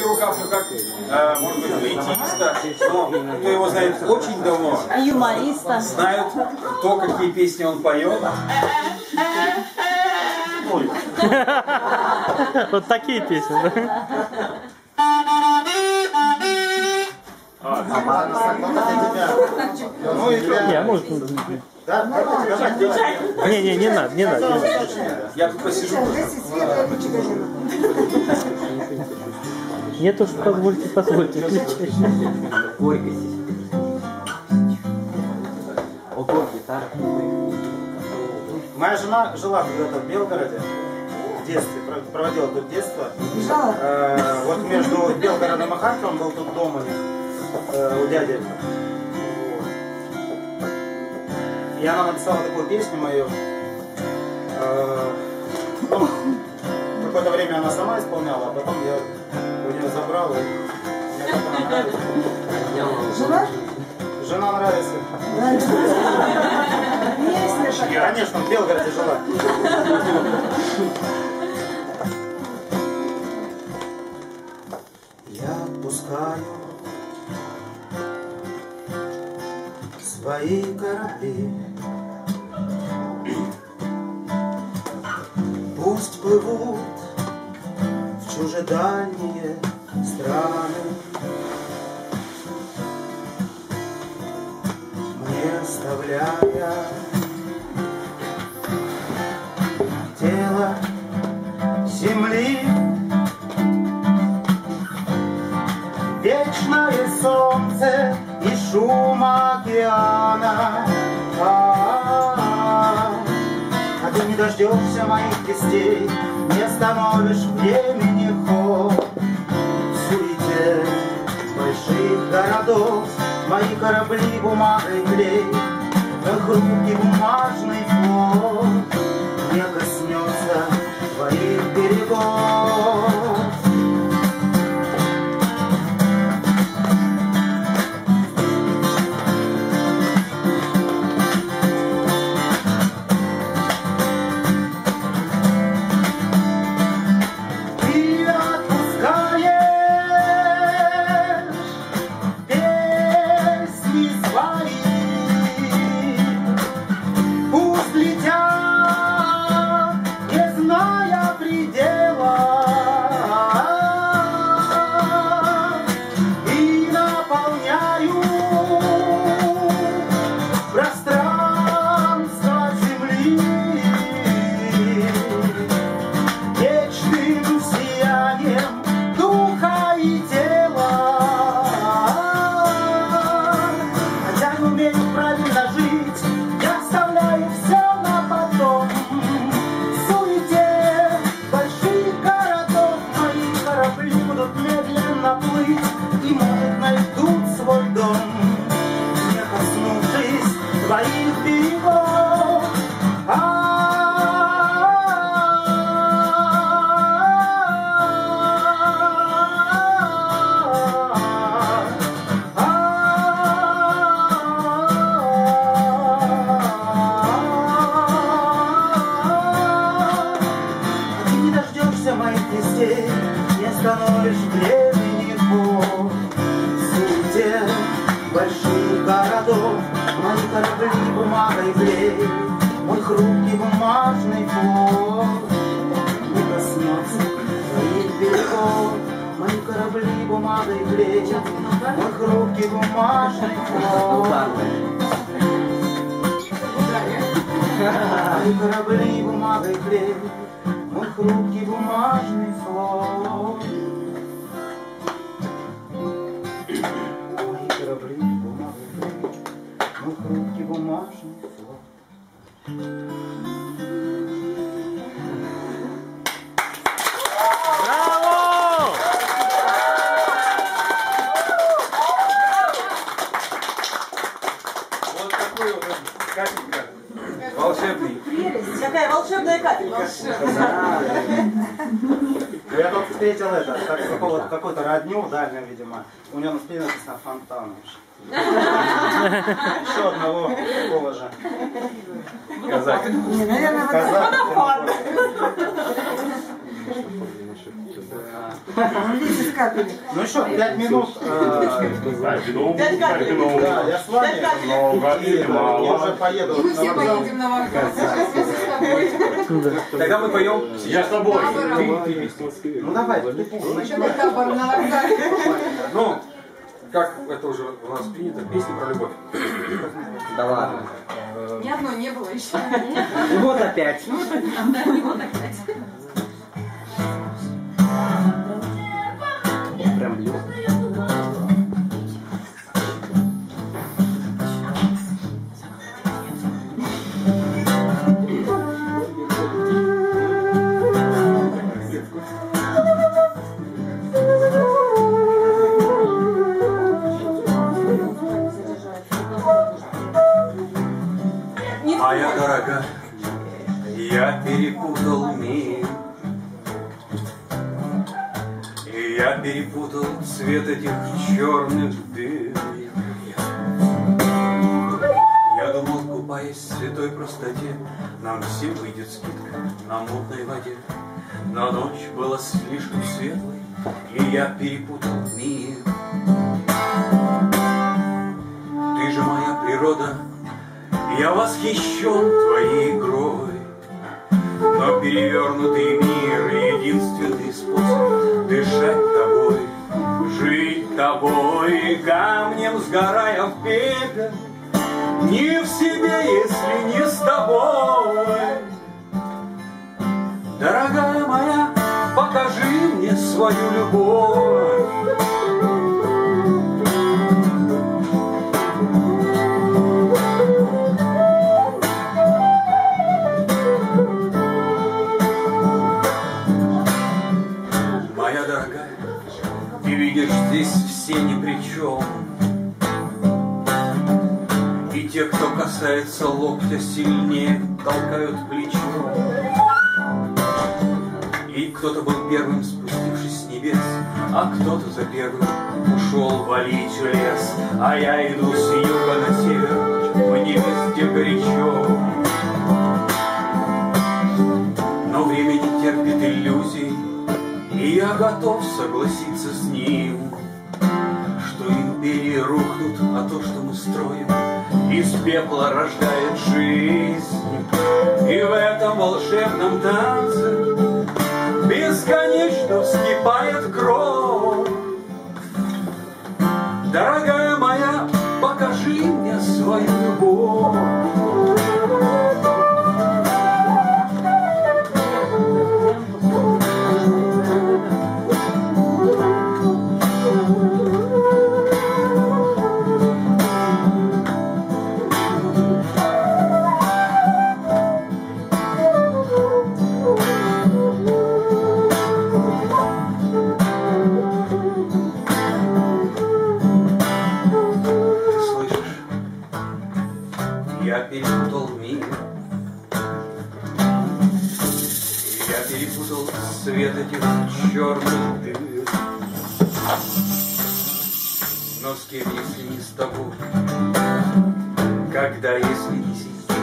Вирукавка как, э, может быть, поэтиста, но кто его знает очень давно, Юмориста. знают, кто какие песни он поет. Ой, Вот такие песни, да? ну и Не, а может... Не, не, не надо. не надо. я тут посижу. Нет уж, позвольте, позвольте. включай. Моя жена жила когда-то в Белгороде, в детстве, про- проводила тут детство. Э, вот между Белгородом и Харьковом был тут дом у э, у дяди. И она написала такую песню мою. Э, ну, какое-то время она сама исполняла, а потом я у нее забрал. И мне так она нравится. Жена? Жена нравится. Конечно, в Белгороде жила. Я отпускаю свои корабли. Пусть плывут в чужедальние оставляя тело земли. Вечное солнце и шум океана. А, а ты не дождешься моих вестей, не остановишь времени ход. В суете больших городов мои корабли бумагой клей, мой хрупкий бумажный флот бумажный флот. Мои корабли бумагой клей, мой хрупкий бумажный флот. Мои корабли бумагой клей, мой хрупкий бумажный флот. Встретил это, так, какого- какую-то родню дальнюю, видимо. У него на спине написано Фонтанович. Еще одного такого же. Казак. Казак. Ну что, пять минут. э, Пять капелек. Да, я с вами. Я уже поеду. Мы все поедем на вокзал. Тогда мы поем. Я с тобой. Ну давай. Ну, как это уже у нас принято, песни про любовь. Да ладно. Ни одной не было еще. Вот опять. Прям перепутал мир. И я перепутал цвет этих черных дыр. Я думал, купаясь в святой простоте, Нам всем выйдет скидка на мутной воде. Но ночь была слишком светлой, И я перепутал мир. Ты же моя природа, я восхищен твоей игрой, перевернутый мир — единственный способ дышать тобой, жить тобой, камнем сгорая в пепел, не в себе, если не с тобой. Дорогая моя, покажи мне свою любовь. Ты видишь, здесь все ни при чем. И те, кто касается локтя сильнее, толкают плечом. И кто-то был первым, спустившись с небес, А кто-то за первым ушел валить в лес. А я иду с юга на север, мне везде горячо. Я готов согласиться с ним, Что империи рухнут, а то, что мы строим, Из пепла рождает жизнь. И в этом волшебном танце Бесконечно вскипает кровь. Дорогая моя, покажи мне свою любовь. Не сейчас?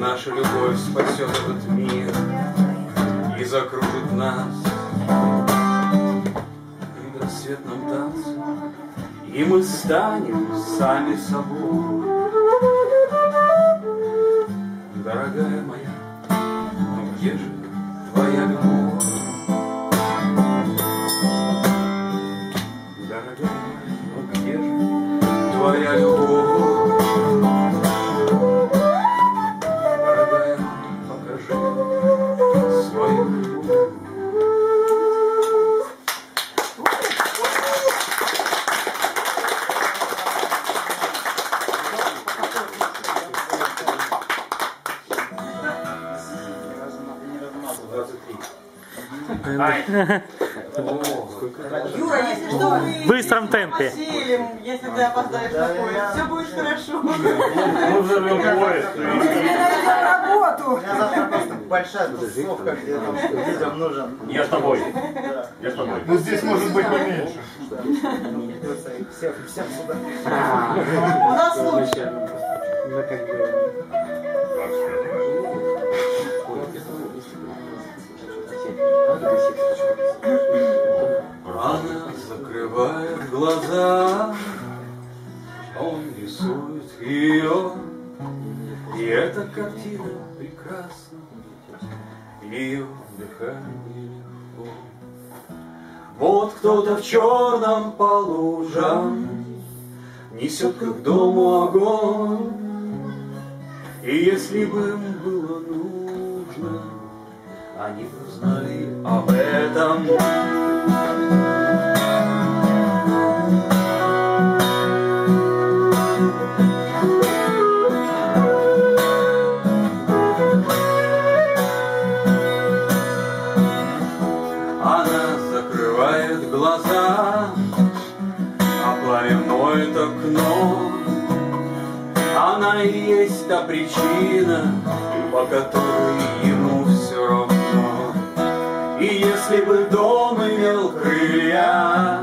Наша любовь спасет этот мир и закружит нас в рассветном танце. И мы станем сами собой. Дорогая моя, ну где же твоя любовь? Дорогая ну где же твоя любовь? Темпе. Поселим, если ты опоздаешь на поезд. Все будет хорошо. Мы взорвем поезд. У меня завтра просто большая тусовка, где людям нужен. Я с тобой. Я с тобой. Ну здесь может быть поменьше. Всех, сюда. У нас лучше. Она закрывает глаза, он рисует ее, и эта картина прекрасна, ее дыхание легко. Вот кто-то в черном по лужам Несет к дому огонь. И если бы им было нужно, Они бы знали об этом. Окно. Она и есть та причина, по которой ему все равно. И если бы дом имел крылья,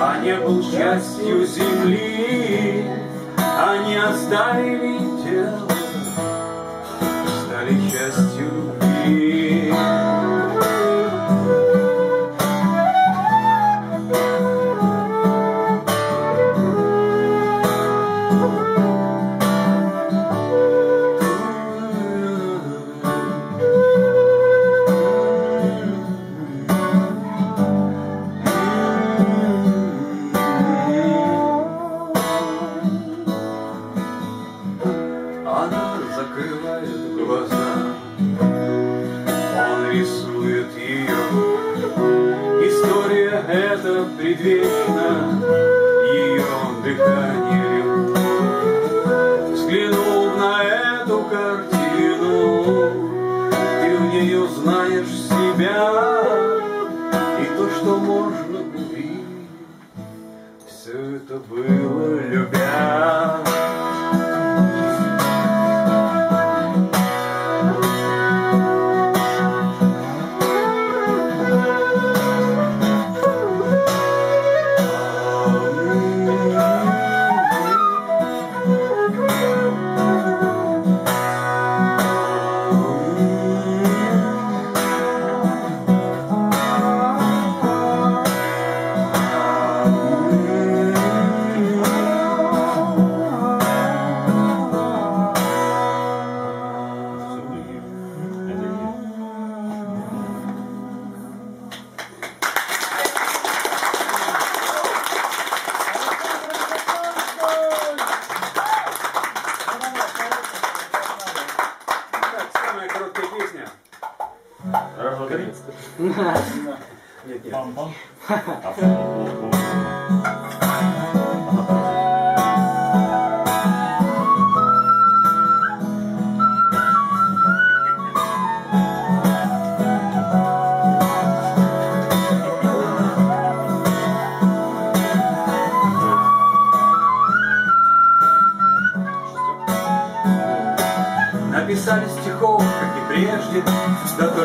а не был частью земли, они оставили тело, Все Hører dere det? er Mamma.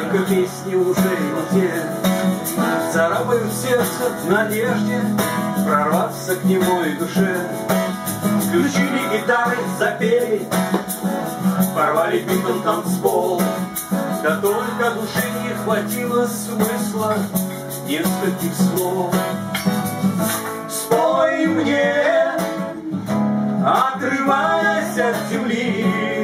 Только песни уже не те. Царапают сердце в надежде прорваться к немой душе. Включили гитары, запели, порвали битом танцпол. Да только души не хватило смысла нескольких слов. Спой мне, отрываясь от земли,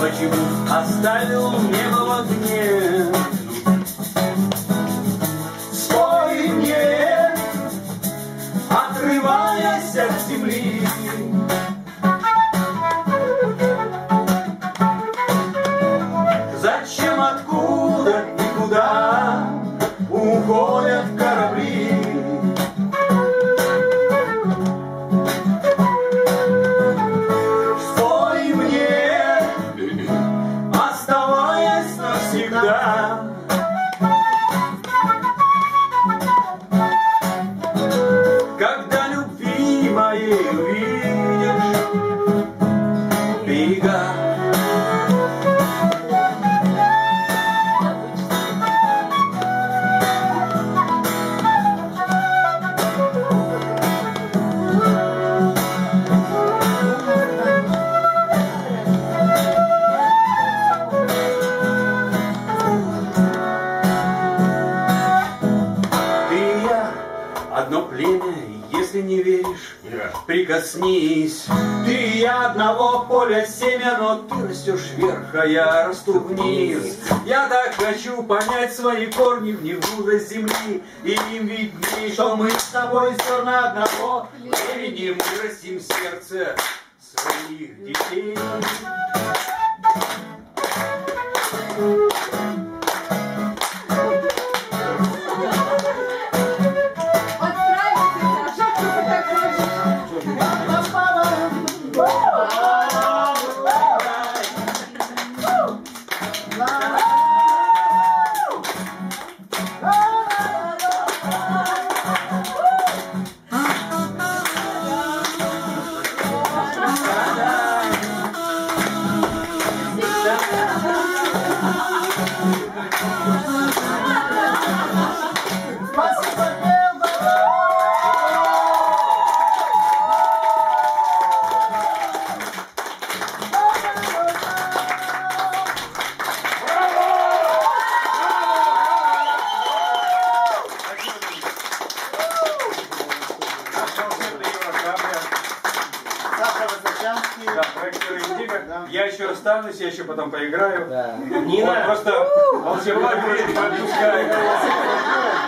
почему оставил небо в огне? down. одно племя, если не веришь, yeah. прикоснись. Ты и я одного поля семя, но ты растешь вверх, а я расту вниз. Я так хочу понять свои корни в невуда земли, и им виднее, что мы с тобой зерна одного племени, мы растим сердце своих детей. Thank you. Останусь, я еще потом поиграю. Да. Нина. просто волшебной будет подпускай. Спасибо,